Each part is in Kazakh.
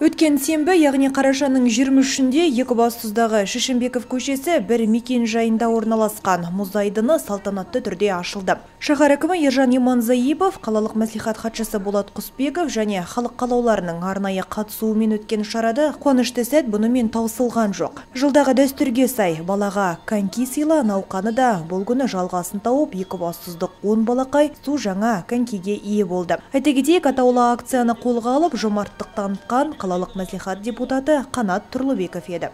Өткен сенбі, яғни қарашаның 23-інде Екібастұздағы Шешімбеков көшесі бір мекен жайында орналасқан мұз айдыны салтанатты түрде ашылды. Шаһар әкімі Ержан Иманзаипов, қалалық мәслихат хатшысы Болат Құсбеков және халық қалауларының арнайы қатысуымен өткен шарада қуанышты сәт бұнымен таусылған жоқ. Жылдағы дәстүрге сай балаға коньки сыйла науқаны да бұл күні жалғасын тауып Екібастұздық 10 балақай су жаңа конькиге ие болды. Айта кетейік, атаулы акцияны қолға алып жомарттық танытқан қалалық мәслихат депутаты Қанат Тұрлыбеков еді.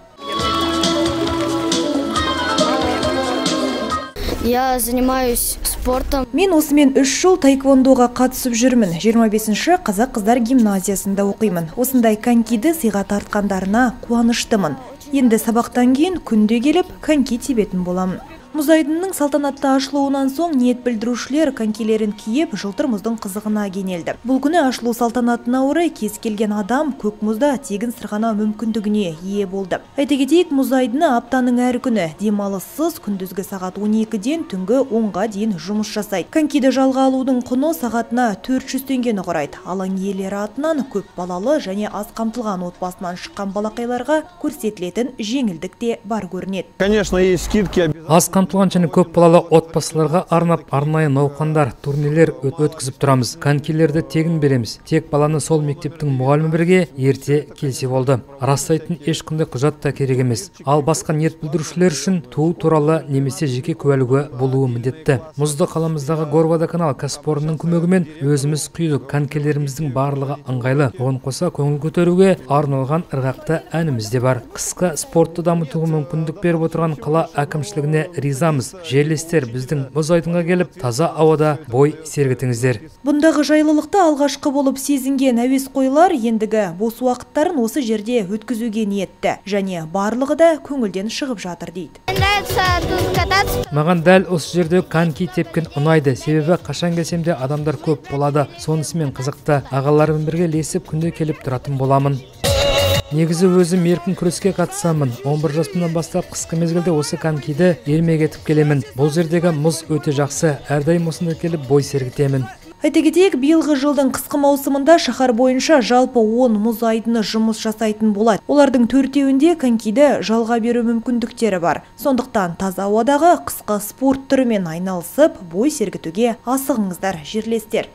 Я занимаюсь спортом. Мен осымен үш жыл тайквондоға қатысып жүрмін. 25-ші қазақ қыздар гимназиясында оқимын. Осындай конькиді сыйға тартқандарына қуаныштымын. Енді сабақтан кейін күнде келіп коньки тебетін боламын. Мұз айдынның салтанатты ашылуынан соң ниет білдірушілер конькилерін киіп жылтыр мұздың қызығына кенелді. Бұл күні ашылу салтанатына орай кез келген адам көк мұзда тегін сырғанау мүмкіндігіне ие болды. Айта кетейік, мұз айдыны аптаның әр күні демалыссыз күндізгі сағат 12-ден түнгі 10-ға дейін жұмыс жасайды. Конькиді жалға алудың құны сағатына 400 теңгені құрайды. Алаң иелері атынан көп балалы және аз қамтылған отбасынан шыққан балақайларға көрсетілетін жеңілдік те бар көрінеді. Конечно, есть скидки. аз қамтылған және көп балалы отбасыларға арнап арнайы науқандар турнирлер өт- өткізіп тұрамыз. Конькилерді тегін береміз. Тек баланы сол мектептің мұғалімі бірге ерте келсе болды. Растайтын ешқандай құжат та керек емес. Ал басқа ниет білдірушілер үшін туу туралы немесе жеке куәлігі болуы міндетті. Мұзды қаламыздағы горводоканал кәсіпорнының көмегімен өзіміз құйдық. Конькилеріміздің барлығы ыңғайлы. Оған қоса көңіл көтеруге арналған ырғақты әніміз де бар. Қысқы спортты дамытуға мүмкіндік беріп отырған қала әкімшілігіне ризамыз жерлестер біздің мұз айдынға келіп таза ауада бой сергітіңіздер. Бұндағы жайлылықты алғашқы болып сезінген әуесқойлар ендігі бос уақыттарын осы жерде өткізуге ниетті. Және барлығы да көңілден шығып жатыр дейді. Маған дәл осы жерде коньки тепкен ұнайды. Себебі қашан келсем де адамдар көп болады. Сонысымен қызықты ағаларыммен бірге ілесіп күнде келіп тұратын боламын. Негізі өзім еркін күреске қатысамын 11 жасымнан бастап қысқы мезгілде осы конькиді ермек етіп келемін бұл жердегі мұз өте жақсы әрдайым осында келіп бой сергітемін Айта кетейік, биылғы жылдың қысқы маусымында шаһар бойынша жалпы 10 мұз айдыны жұмыс жасайтын болады. Олардың төртеуінде конькиді жалға беру мүмкіндіктері бар. Сондықтан таза ауадағы қысқы спорт түрімен айналысып, бой сергітуге асығыңыздар жерлестер.